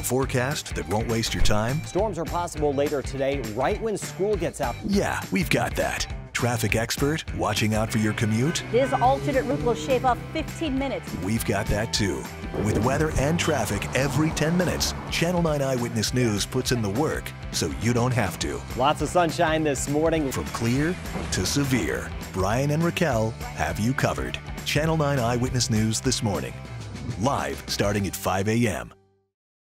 A forecast that won't waste your time? Storms are possible later today, right when school gets out. Yeah, we've got that. Traffic expert watching out for your commute? This alternate route will shave off 15 minutes. We've got that too. With weather and traffic every 10 minutes, Channel 9 Eyewitness News puts in the work so you don't have to. Lots of sunshine this morning. From clear to severe, Brian and Racquel have you covered. Channel 9 Eyewitness News this morning. Live starting at 5 a.m.